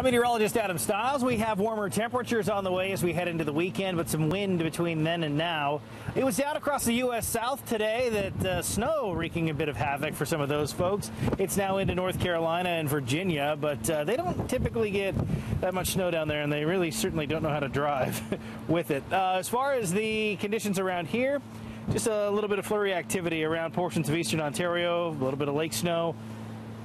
I'm meteorologist Adam Stiles. We have warmer temperatures on the way as we head into the weekend, but some wind between then and now. It was down across the U.S. South today that uh, snow wreaking a bit of havoc for some of those folks. It's now into North Carolina and Virginia, but uh, they don't typically get that much snow down there, and they really certainly don't know how to drive with it. Uh, as far as the conditions around here, just a little bit of flurry activity around portions of eastern Ontario, a little bit of lake snow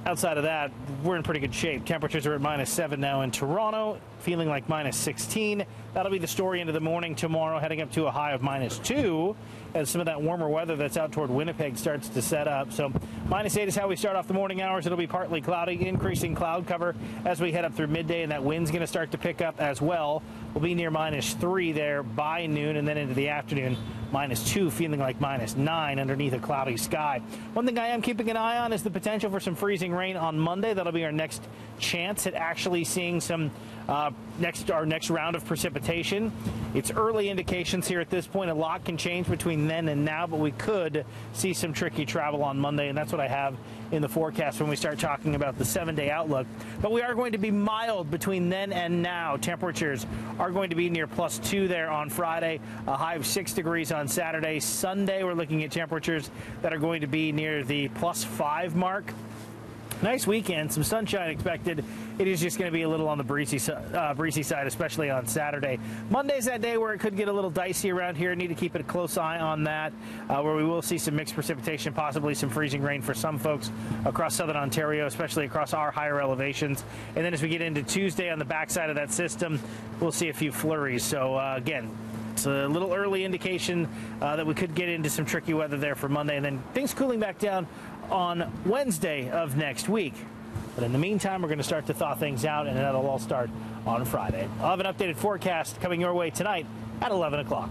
outside of that, we're in pretty good shape. Temperatures are at minus 7 now in Toronto, feeling like minus 16. That'll be the story into the morning tomorrow, heading up to a high of minus 2 as some of that warmer weather that's out toward Winnipeg starts to set up. So minus 8 is how we start off the morning hours. It'll be partly cloudy, increasing cloud cover as we head up through midday, and that wind's going to start to pick up as well. We'll be near minus 3 there by noon, and then into the afternoon, minus 2, feeling like minus 9 underneath a cloudy sky. One thing I am keeping an eye on is the potential for some freezing rain on Monday. That'll be our next chance at actually seeing some uh, next our next round of precipitation. It's early indications here at this point. A lot can change between then and now, but we could see some tricky travel on Monday, and that's what I have in the forecast when we start talking about the seven-day outlook. But we are going to be mild between then and now. Temperatures are going to be near plus two there on Friday, a high of six degrees on Saturday. Sunday, we're looking at temperatures that are going to be near the plus five mark. Nice weekend, some sunshine expected. It is just going to be a little on the breezy, uh, breezy side, especially on Saturday. Monday's that day where it could get a little dicey around here. Need to keep a close eye on that, uh, where we will see some mixed precipitation, possibly some freezing rain for some folks across southern Ontario, especially across our higher elevations. And then as we get into Tuesday on the backside of that system, we'll see a few flurries. So uh, again, it's a little early indication uh, that we could get into some tricky weather there for Monday, and then things cooling back down on Wednesday of next week. But in the meantime, we're going to start to thaw things out, and that'll all start on Friday. I'll have an updated forecast coming your way tonight at 11 o'clock.